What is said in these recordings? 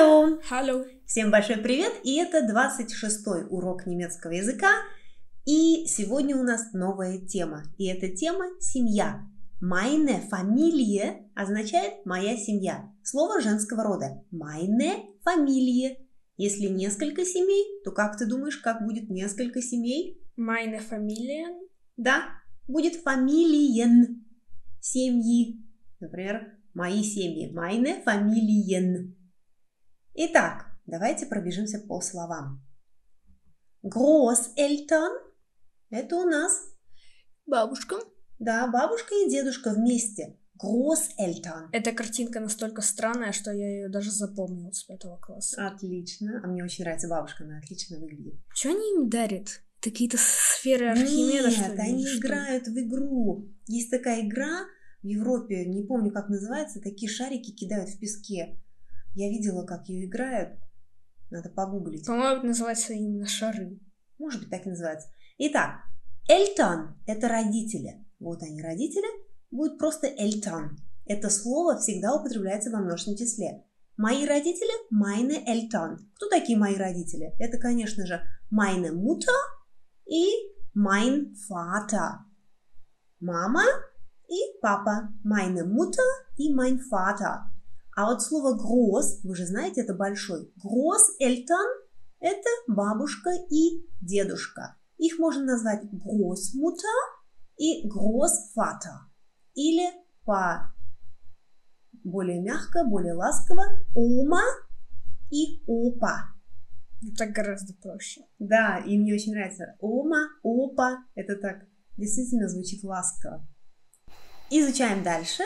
Hallo! Hallo! Всем большой привет! И это 26-й урок немецкого языка. И сегодня у нас новая тема. И эта тема – семья. Meine Familie означает «моя семья». Слово женского рода. Meine Familie. Если несколько семей, то как ты думаешь, как будет несколько семей? Meine Familien. Да, будет Familien. Семьи. Например, мои семьи. Meine Familien. Итак, давайте пробежимся по словам. Großeltern – это у нас, Бабушка. да, бабушка и дедушка вместе. Großeltern. Эта картинка настолько странная, что я ее даже запомнила с пятого класса. Отлично. А мне очень нравится бабушка, она отлично выглядит. Что они им дарят? Это какие-то сферы Архимеда, что Нет, ли? они что? играют в игру. Есть такая игра в Европе, не помню, как называется, такие шарики кидают в песке. Я видела, как ее играют. Надо погуглить. По-моему, называется именно шары. Может быть, так и называется. Итак, Эльтон – это родители. Вот они, родители. Будет просто Эльтон. Это слово всегда употребляется во множественном числе. Мои родители – meine Eltern. Кто такие мои родители? Это, конечно же, meine Mutter и mein Vater. Мама и папа. Meine Mutter и mein Vater. А вот слово groß, вы же знаете, это большой. Großeltern – это бабушка и дедушка. Их можно назвать Großmutter и Großvater. Или по более мягко, более ласково Ома и Опа. Ну, Так гораздо проще. Да, и мне очень нравится Ома, Опа. Это так действительно звучит ласково. Изучаем дальше.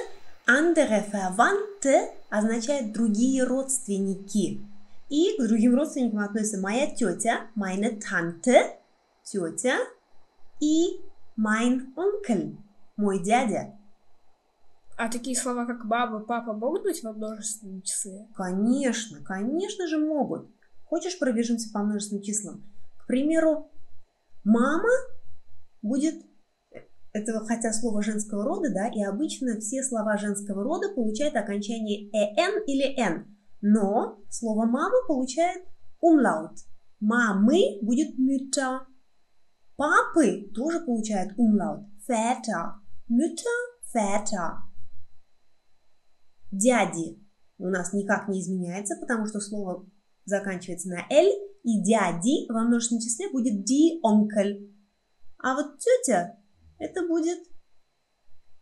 Andere Verwandte означает другие родственники. И к другим родственникам относятся моя тетя, meine Tante, тетя, и mein Onkel, мой дядя. А такие слова, как баба, папа, могут быть во множественном числе? Конечно, конечно же могут. Хочешь, пробежимся по множественным числам? К примеру, мама будет, это хотя слово женского рода, да, и обычно все слова женского рода получают окончание «эн» или «н». Но слово «мама» получает умлаут. Мамы будет «mütter». Папы тоже получают умлаут. «Väter». «Mütter», «Väter». Дяди у нас никак не изменяется, потому что слово заканчивается на «л», и дяди во множественном числе будет «ди онкель». А вот тетя это будет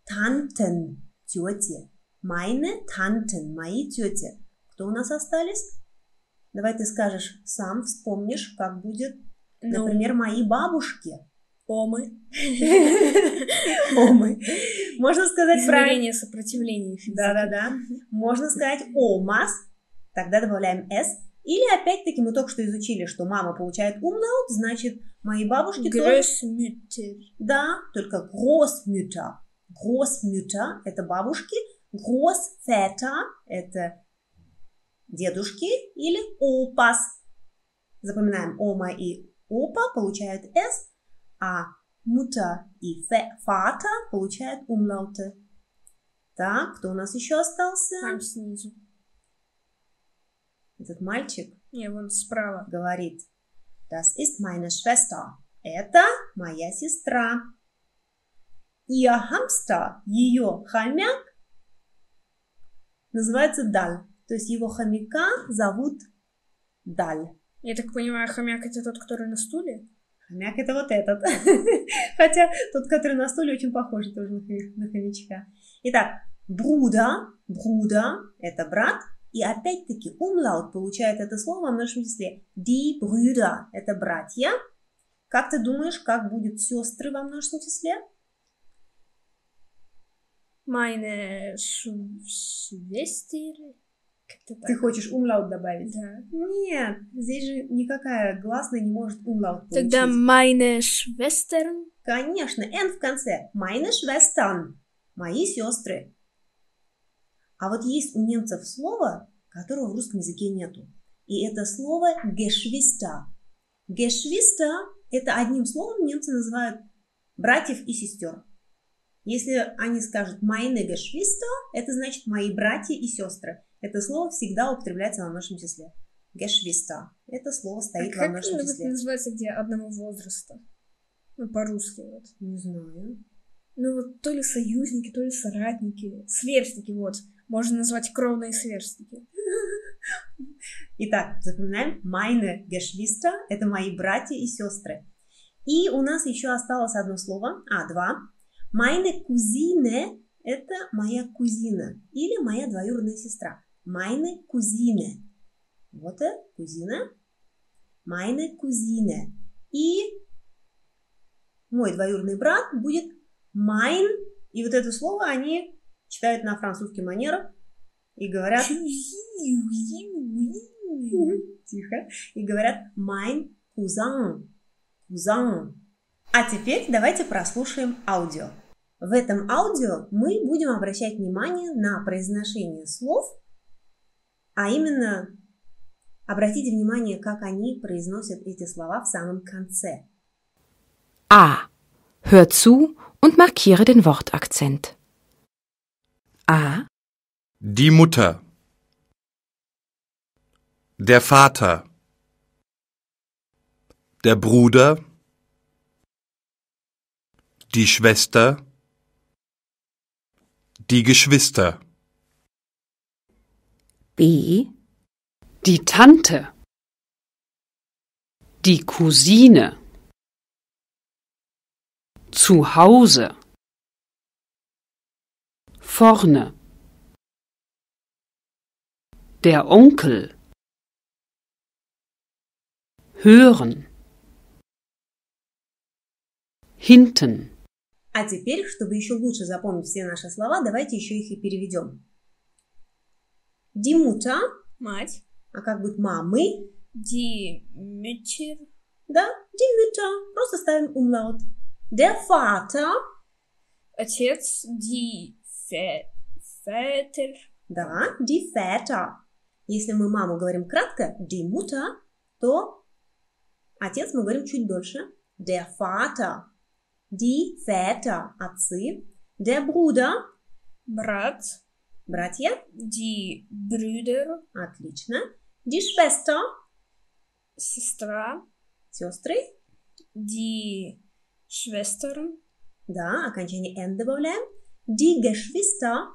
«тантен», тети. «Meine Tanten», мои тети. Кто у нас остались? Давай ты скажешь сам, вспомнишь, как будет, Ну, например, мои бабушки. омы. Омы. Можно сказать правильно. Сопротивления. Да-да-да. Можно сказать омас, тогда добавляем с. Или опять-таки мы только что изучили, что мама получает умlaut, значит, мои бабушки тоже... Да, только Großmütter. Großmütter – это бабушки, Großväter – это дедушки или опас. Запоминаем, ома и опа получают с, а мута и фата получают умлауты. Так, кто у нас еще остался? Там снизу. Этот мальчик Не, вон справа. говорит, das ist meine Schwester. Это моя сестра. Ihr Hamster, ее хомяк, называется Даль. То есть его хомяка зовут Даль. Я так понимаю, хомяк это тот, который на стуле? Хомяк это вот этот. Хотя тот, который на стуле, очень похож тоже на хомя- на хомячка. Итак, Бруда, Бруда – это брат. И опять-таки умлаут получает это слово в множественном числе. Die Brüder – это братья. Как ты думаешь, как будет сестры во множественном числе? Meine Sch- Schwester. Ты хочешь умлаут добавить? Да. Нет, здесь же никакая гласная не может умлаут получить. Тогда meine Schwestern. Конечно, «н» в конце. Meine Schwestern. Мои сестры. А вот есть у немцев слово, которого в русском языке нету. И это слово Geschwister. Geschwister – это одним словом немцы называют братьев и сестер. Если они скажут meine Geschwister, это значит мои братья и сестры. Это слово всегда употребляется во множественном числе. Geschwister. Это слово стоит а во как множественном это числе. называется, где одного возраста? Ну, по-русски вот. Не знаю. Ну, вот то ли союзники, то ли соратники. Сверстники, вот. Можно назвать кровные сверстники. Итак, запоминаем. Meine Geschwister – это мои братья и сестры. И у нас еще осталось одно слово, а, два. Meine Cousine – это моя кузина или моя двоюродная сестра. Meine Cousine. Вот это, кузина. Meine Cousine. И мой двоюродный брат будет mein. И вот это слово они читают на французский манер и говорят... Тихо. И говорят mein cousin. Cousin. А теперь давайте прослушаем аудио. В этом аудио мы будем обращать внимание на произношение слов, а именно обратите внимание, как они произносят эти слова в самом конце. A. Hör zu und markiere den Wortakzent. A. Die Mutter. Der Vater. Der Bruder. Die Schwester. Die Geschwister. B. Die Tante. Die Cousine. Zu Hause. Vorne. Der Onkel. Hören. Hinten. А теперь, чтобы еще лучше запомнить все наши слова, давайте еще их и переведем. Mutter, Мать. а как будет мамы? Mütter. Да, Mütter, просто ставим умлаут. Der Vater, Отец. Die Vä Väter. да, die Väter. Если мы маму говорим кратко, die Mutter, то отец мы говорим чуть дольше. Der Vater, die Väter, отцы. Der Bruder, Брат. братья, Die Brüder. отлично. Die Schwester, Сестра. сестры, Die Schwestern. да, окончание n добавляем. Die Geschwister,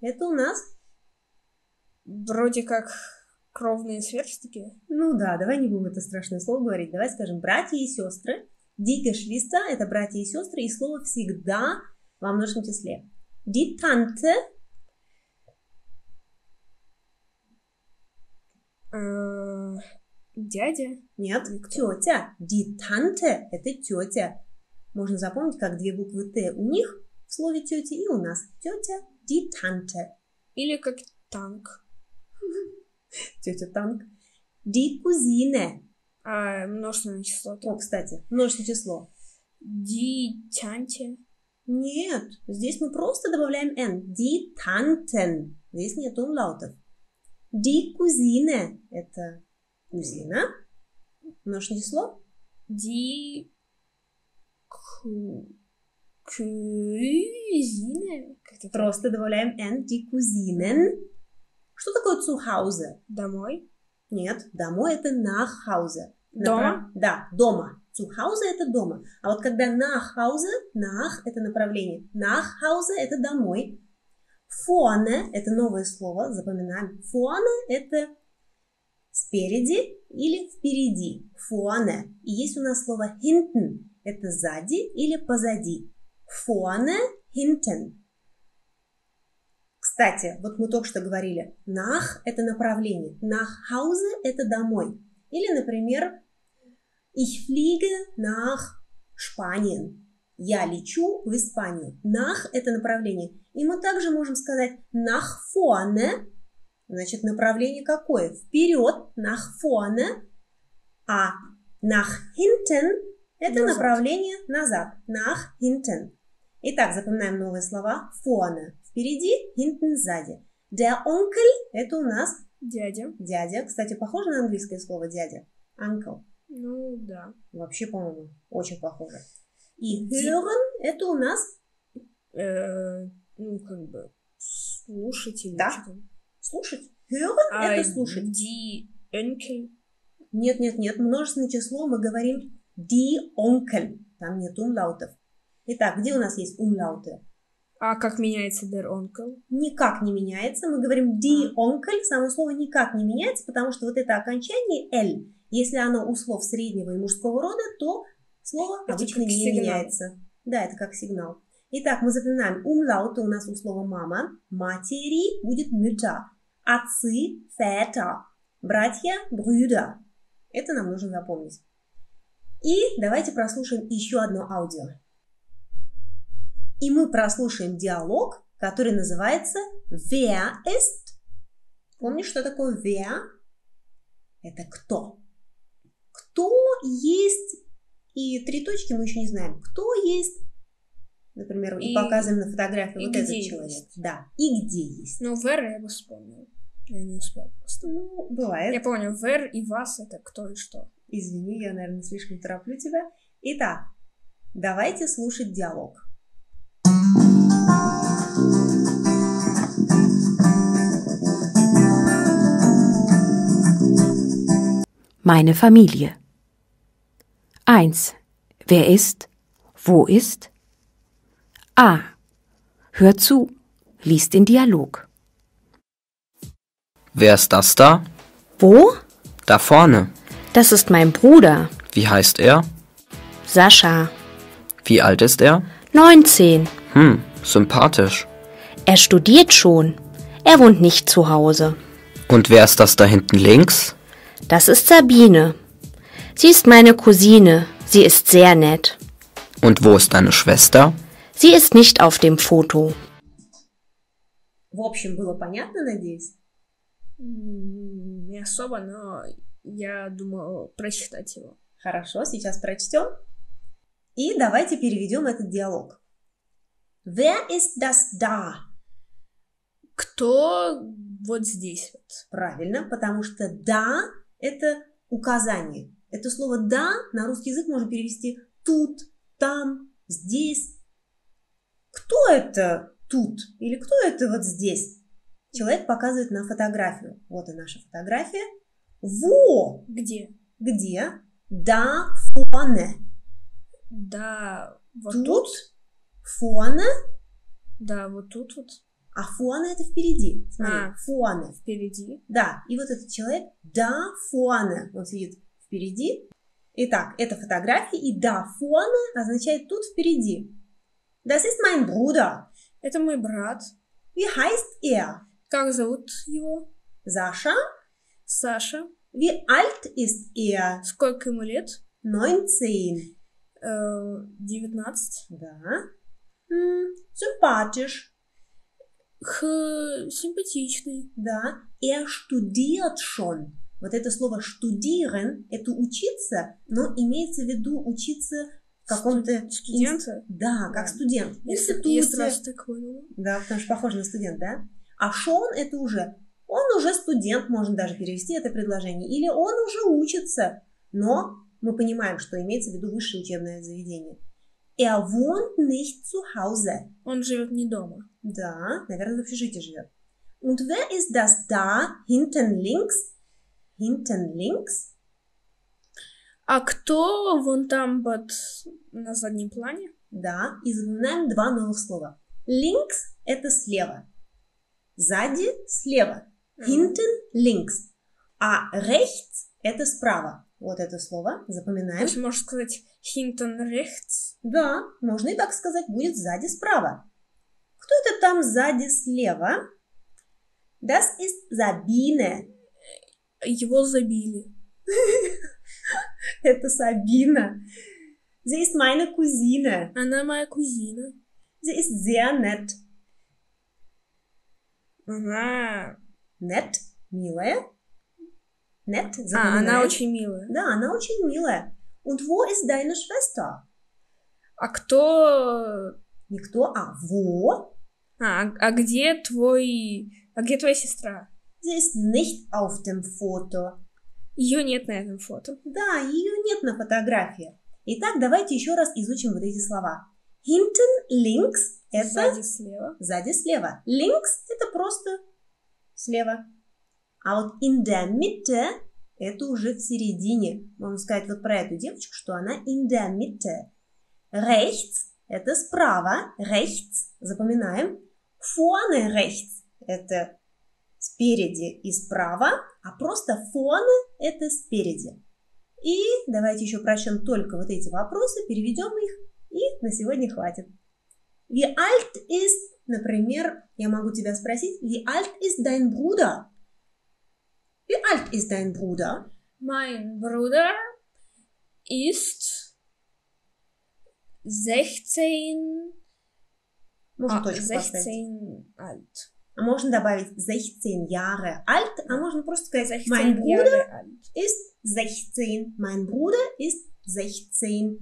это у нас, Вроде как кровные сверстники. ну да, давай не будем это страшное слово говорить, давай скажем братья и сестры. Die Geschwister – это братья и сестры, и слово всегда во множественном числе. Die Tante, Э, Дядя. нет, тетя. Die Tante – это тетя. Можно запомнить, как две буквы Т у них в слове тети и у нас. Тетя – die Tante. Или как танк. Тетя Танк. Die Cousine. А множественное число. О, кстати, множественное число. Die Tante. Нет, здесь мы просто добавляем n. Die Tanten. Здесь нет умлаутов. Die Cousine – это кузина. Множественное число. Die Ку... Это Просто добавляем n. Die Cousinen. Что такое zu Hause? Домой. Нет, домой – это nach Hause. Дома? Да, дома. Zu Hause – это дома. А вот когда nach Hause, nach – это направление. Nach Hause – это домой. Vorne – это новое слово, запоминаем. Vorne – это спереди или впереди. Vorne. И есть у нас слово hinten – это сзади или позади. Vorne, hinten. Кстати, вот мы только что говорили, nach – это направление, nach Hause – это домой. Или, например, ich fliege nach Spanien. Я лечу в Испанию. Nach – это направление. И мы также можем сказать nach vorne, значит, направление какое? Вперед, nach vorne, а nach hinten – это Назад. направление назад, nach hinten. Итак, запоминаем новые слова. Vorne – впереди, hinten – сзади. Der Onkel – это у нас Дядя. дядя. Кстати, похоже на английское слово дядя? Uncle. Ну, да. Вообще, по-моему, очень похоже. И hören – это у нас Э, ну, как бы, слушать или Да. что там. слушать. Hören А это слушать. die Enkel? Нет, нет, нет. Множественное число мы говорим die Onkel. Там нет умлаутов. Итак, где у нас есть умлауты? А как меняется der Onkel? Никак не меняется. Мы говорим die Onkel. Само слово никак не меняется, потому что вот это окончание L, если оно у слов среднего и мужского рода, то слово Это обычно не сигнал. меняется. Да, это как сигнал. Итак, мы запоминаем умлауты у нас у слова мама. Матери будет Mütter. Отцы – Väter. Братья – Brüder. Это нам нужно запомнить. И давайте прослушаем еще одно аудио. И мы прослушаем диалог, который называется Wer ist? Помнишь, что такое wer? Это кто? Кто есть? И три точки мы еще не знаем. Кто есть? Например, и, И- показываем на фотографии и вот этот человек. есть. Да. И где есть? Ну, where я бы вспомнил. Я не успел просто. Ну, бывает. Я помню, where и вас это кто и что. Извини, я, наверное, слишком тороплю тебя. Итак, давайте слушать диалог. Meine Familie. 1. Wer ist? Wo ist? A. Hör zu, liest den Dialog. Wer ist das da? Wo? Da vorne. Das ist mein Bruder, Wie heißt er? Sascha. Wie alt ist er? 19. Hm, sympathisch. Er studiert schon. Er wohnt nicht zu Hause. Und wer ist das da hinten links? Das ist Sabine. Sie ist meine Cousine. Sie ist sehr nett. Und wo ist deine Schwester? Sie ist nicht auf dem Foto. В общем, было понятно, надеюсь? М, Не особо, но я думал прочитать его. Хорошо, сейчас прочтем. И давайте переведем этот диалог. Wer ist das da? Кто вот здесь вот? Правильно, потому что да – это указание. Это слово да на русский язык можно перевести тут, там, здесь. Кто это тут? Или кто это вот здесь? Человек показывает на фотографию. Вот и наша фотография. Во! Где? Где? Да, vorne. Да, вот Тут, тут. Vorne, Да, вот тут вот. а vorne это впереди. Смотри, А. vorne. Впереди. Да, и вот этот человек, да, vorne, он сидит впереди. Итак, это фотография, и да, vorne означает тут впереди. Das ist mein Bruder. Это мой брат. Wie heißt er? Как зовут его? Sascha. Саша. Wie alt ist er? Сколько ему лет? 19. Э, 19. Да. Sympathisch. Х, симпатичный. Да. Er studiert schon. Вот это слово studieren – это учиться, но имеется в виду учиться в каком-то... инст- Студента? Да, как Да. студент. Институте. я сразу так поняла. Да, потому что похоже на студент, да? А schon – это уже... Он уже студент, можно даже перевести это предложение. Или он уже учится, но мы понимаем, что имеется в виду высшее учебное заведение. Er wohnt nicht zu Hause. Он живет не дома. Да, наверное, в общежитии живет. Und wer ist das da hinten links? Hinten links? А кто вон там под на заднем плане? Да, и запоминаем два новых слова. Links – это слева. Сзади – слева. Hinten – links. А rechts – это справа. Вот это слово запоминаем. есть можно сказать hinten rechts. Да, можно и так сказать, будет сзади справа. Кто это там сзади слева? Das ist Sabine. Его забили. Это Sabina. Sie ist meine Cousine. Она моя кузина. Sie ist sehr nett. Она... Nett, милая. Nett, А, она очень милая. Да, она очень милая. Und wo ist deine Schwester? А кто... Не кто, а wo? А, а где твой... А где твоя сестра? Sie ist nicht auf dem Foto. Ее нет на этом фото. Да, ее нет на фотографии. Итак, давайте еще раз изучим вот эти слова. Hinten, links – это Сзади слева. сзади слева. Links – это просто слева. А вот in der Mitte – это уже в середине. Можно сказать вот про эту девочку, что она in der Mitte. Rechts – это справа, rechts, запоминаем. Vorne rechts – это спереди и справа, а просто vorne – это спереди. И давайте еще прочтем только вот эти вопросы, переведем их, и на сегодня хватит. Wie alt ist, например, я могу тебя спросить, wie alt ist dein Bruder? Wie alt ist dein Bruder? Mein Bruder ist 16, Можно а, точку поставить. 16 alt. А можно добавить 16 Jahre alt, а можно просто сказать 16 mein Bruder Jahre alt. ist 16. Mein Bruder ist 16.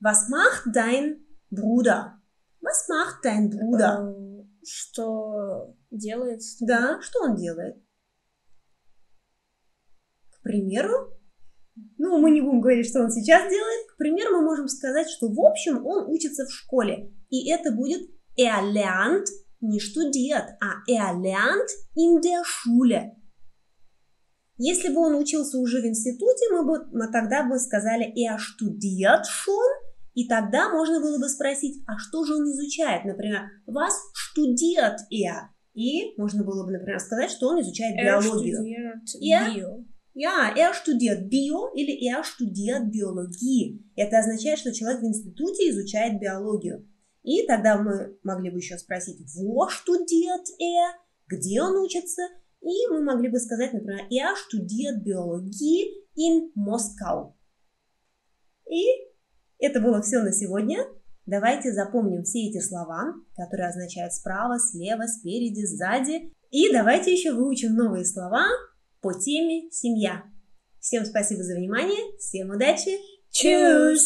Was macht dein Bruder? Was macht dein Bruder? Э, Что делает? Да, что он делает? К примеру, ну, мы не будем говорить, что он сейчас делает. К примеру, мы можем сказать, что в общем он учится в школе. И это будет er lernt, не studiert, а er lernt in der Schule. Если бы он учился уже в институте, мы бы мы тогда бы сказали er studiert schon, и тогда можно было бы спросить, а что же он изучает? Например, was studiert er? И можно было бы, например, сказать, что он изучает Er биологию. studiert Ja. Bio. Ja, er studiert Bio или er studiert Biologie. Это означает, что человек в институте изучает биологию. И тогда мы могли бы еще спросить, wo studiert er? Где он учится? И мы могли бы сказать, например, er studiert Biologie in Moskau. И это было все на сегодня. Давайте запомним все эти слова, которые означают справа, слева, спереди, сзади. И давайте еще выучим новые слова по теме семья. Всем спасибо за внимание, всем удачи, Tschüss.